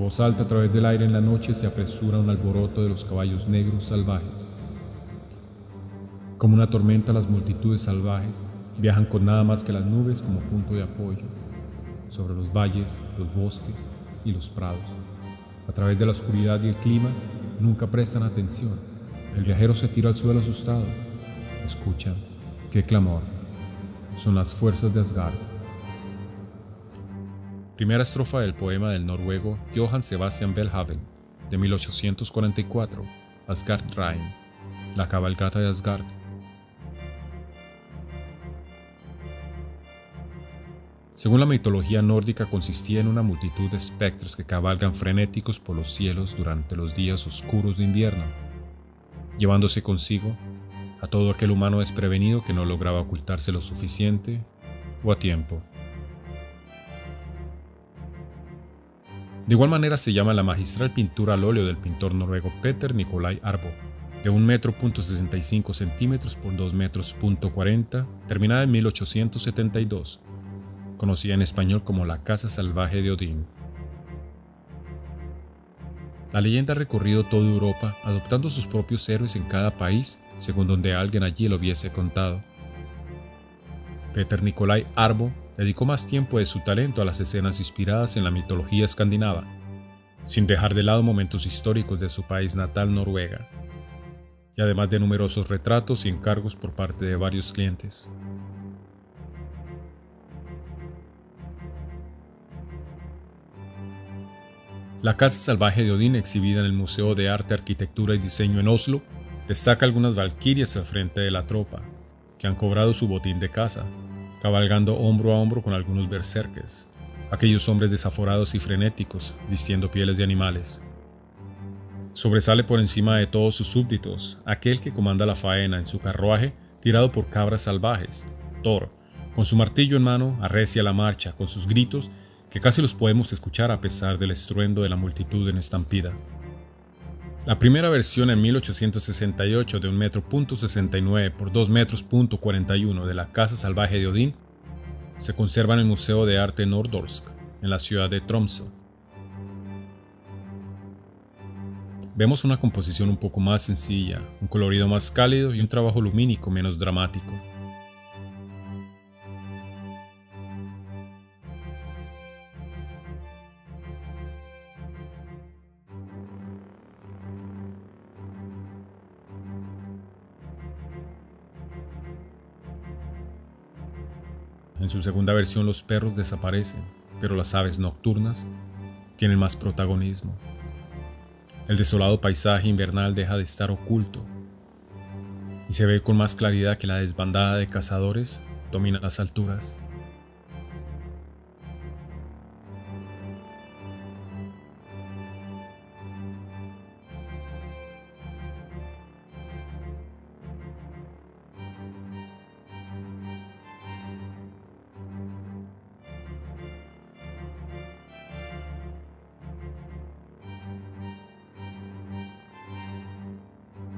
voz alta a través del aire en la noche se apresura un alboroto de los caballos negros salvajes. Como una tormenta las multitudes salvajes viajan con nada más que las nubes como punto de apoyo sobre los valles, los bosques y los prados. A través de la oscuridad y el clima nunca prestan atención. El viajero se tira al suelo asustado. Escucha, qué clamor. Son las fuerzas de Asgard. Primera estrofa del poema del noruego Johann Sebastian Bellhaven, de 1844, Asgard Rhein, la cabalgata de Asgard. Según la mitología nórdica, consistía en una multitud de espectros que cabalgan frenéticos por los cielos durante los días oscuros de invierno, llevándose consigo a todo aquel humano desprevenido que no lograba ocultarse lo suficiente o a tiempo. De igual manera se llama la magistral pintura al óleo del pintor noruego Peter Nikolai Arbo, de 1 metro centímetros por 2 metros terminada en 1872, conocida en español como la Casa Salvaje de Odín. La leyenda ha recorrido toda Europa, adoptando sus propios héroes en cada país, según donde alguien allí lo hubiese contado. Peter Nikolai Arbo dedicó más tiempo de su talento a las escenas inspiradas en la mitología escandinava, sin dejar de lado momentos históricos de su país natal Noruega, y además de numerosos retratos y encargos por parte de varios clientes. La Casa Salvaje de Odín, exhibida en el Museo de Arte, Arquitectura y Diseño en Oslo, destaca algunas valquirias al frente de la tropa, que han cobrado su botín de caza, cabalgando hombro a hombro con algunos berserkes, aquellos hombres desaforados y frenéticos, vistiendo pieles de animales. Sobresale por encima de todos sus súbditos aquel que comanda la faena en su carruaje tirado por cabras salvajes, Thor, con su martillo en mano, arrecia la marcha con sus gritos que casi los podemos escuchar a pesar del estruendo de la multitud en estampida. La primera versión en 1868 de un metro punto .69 por 2 metros punto .41 de la Casa Salvaje de Odín se conserva en el Museo de Arte Nordorsk, en la ciudad de Tromsø. Vemos una composición un poco más sencilla, un colorido más cálido y un trabajo lumínico menos dramático. En su segunda versión los perros desaparecen, pero las aves nocturnas tienen más protagonismo. El desolado paisaje invernal deja de estar oculto y se ve con más claridad que la desbandada de cazadores domina las alturas.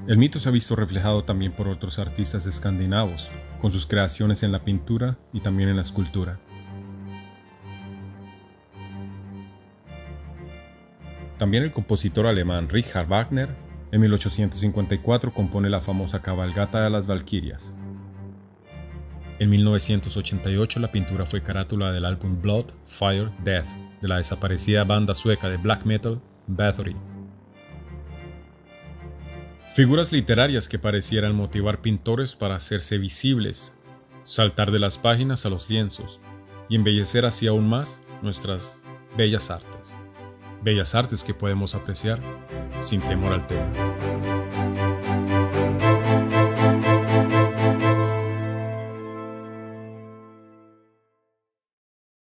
El mito se ha visto reflejado también por otros artistas escandinavos, con sus creaciones en la pintura y también en la escultura. También el compositor alemán Richard Wagner en 1854 compone la famosa Cabalgata de las Valquirias. En 1988 la pintura fue carátula del álbum Blood, Fire, Death de la desaparecida banda sueca de black metal Bathory. Figuras literarias que parecieran motivar pintores para hacerse visibles, saltar de las páginas a los lienzos y embellecer así aún más nuestras bellas artes. Bellas artes que podemos apreciar sin temor al tema.